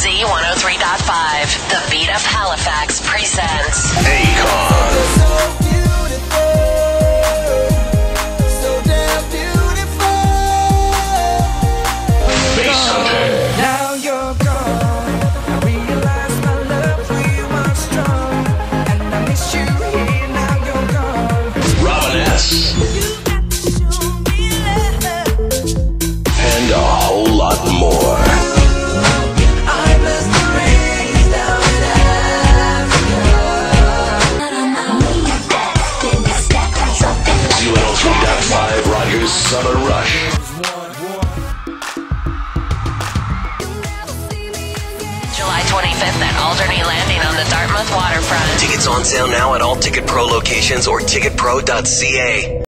Z103.5, The Beat of Halifax presents Akon. Z103.5 Summer Rush. July 25th at Alderney Landing on the Dartmouth waterfront. Tickets on sale now at all Ticket Pro locations or ticketpro.ca.